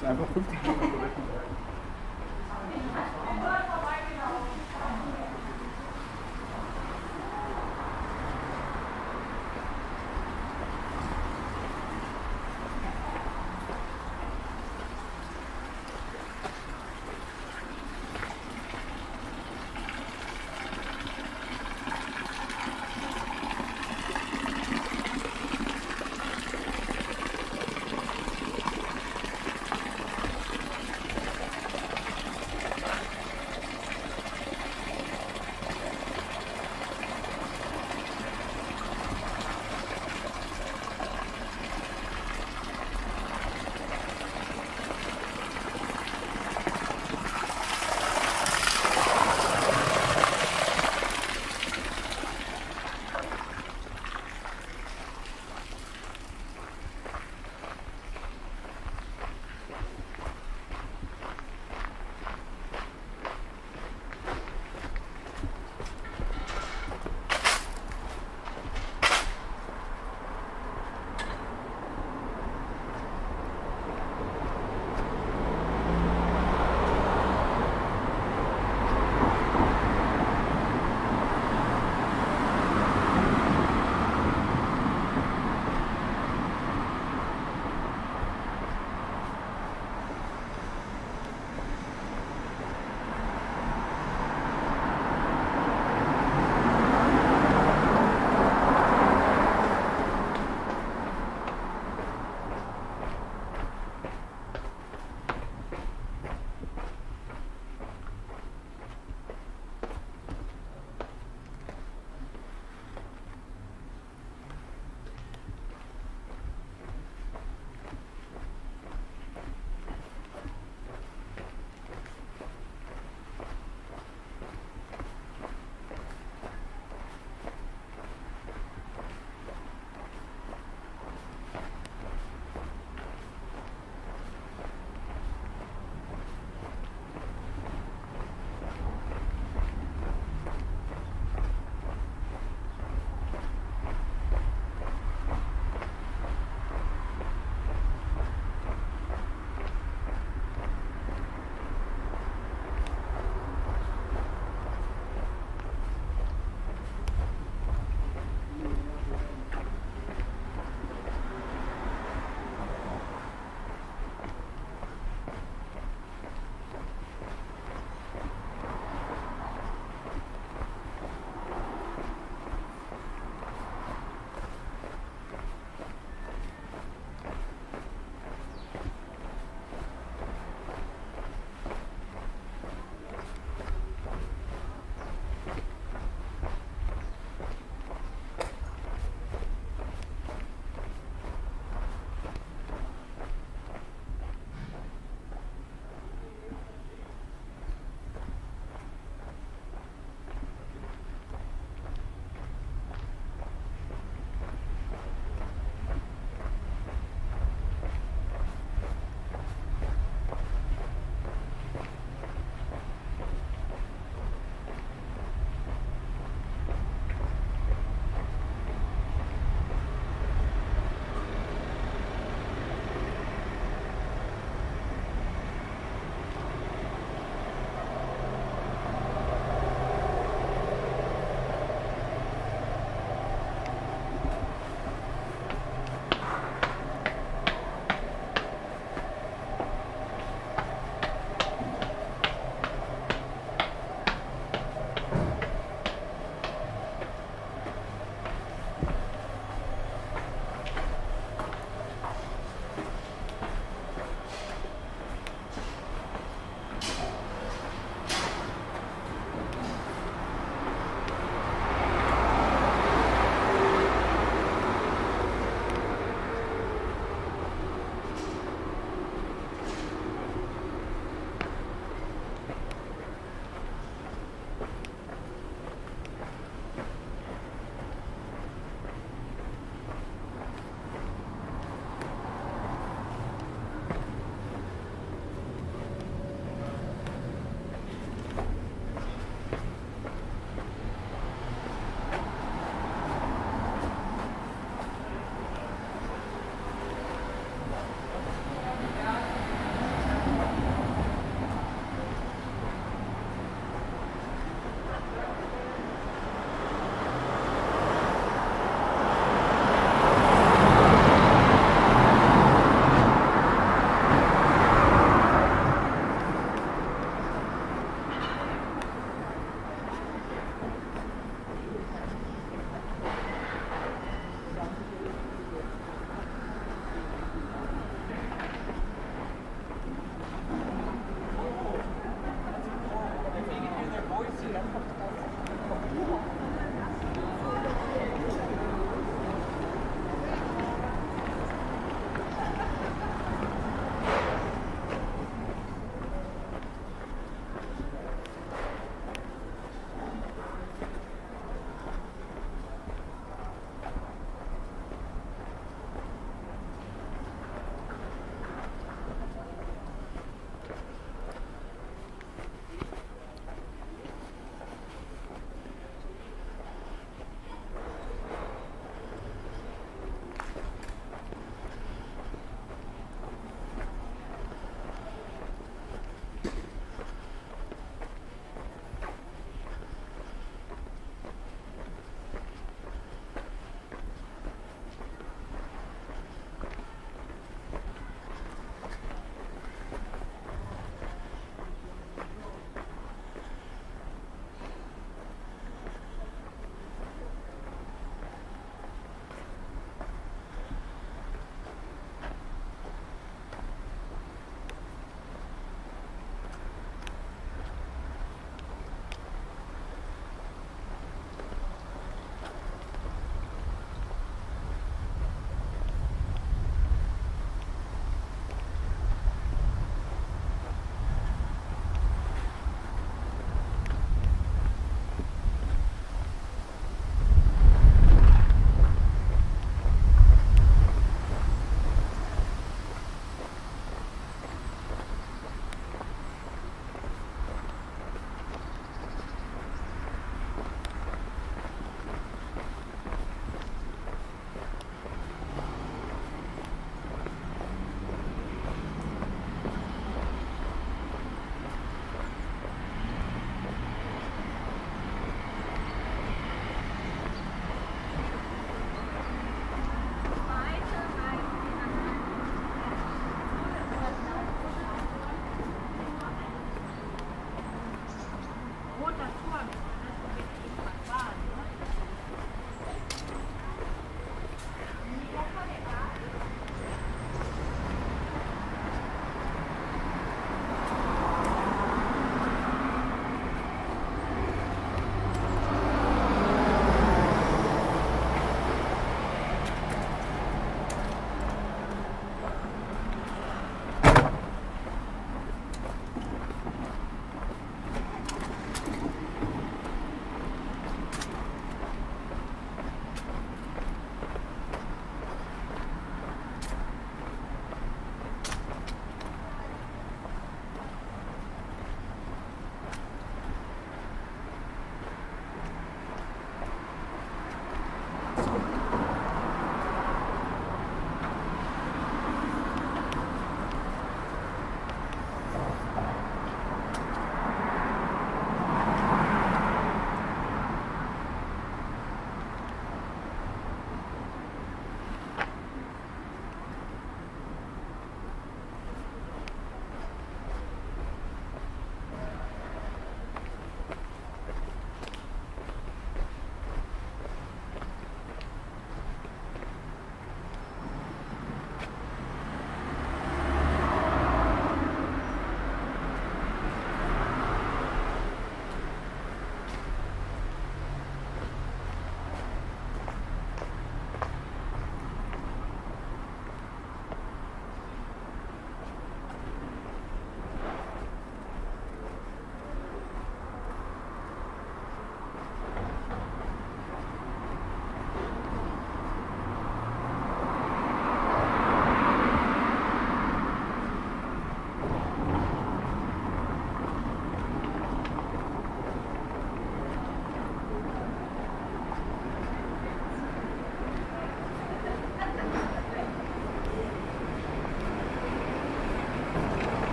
es einfach 50 Minuten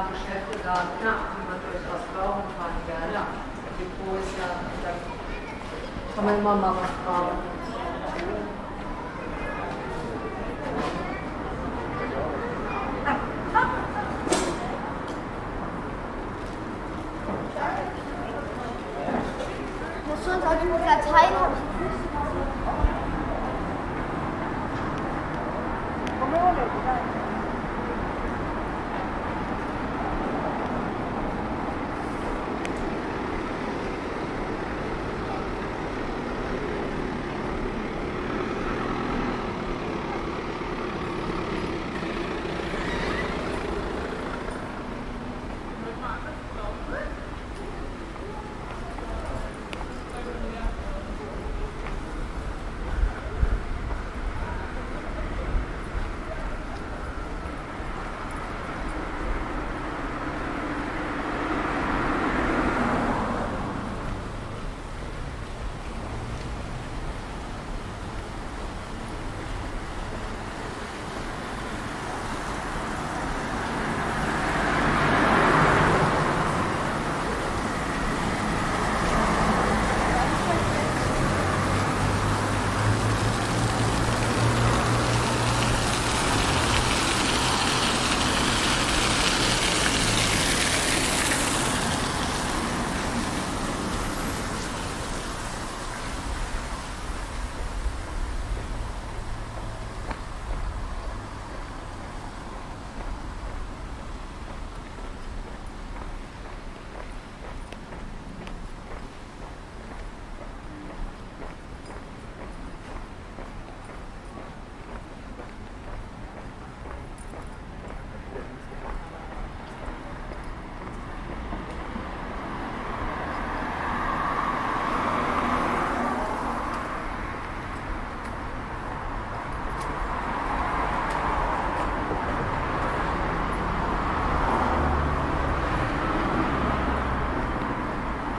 es sind ein paar Geschäfte da, die man durchaus brauchen kann. Gell? Som en mamma var skadad.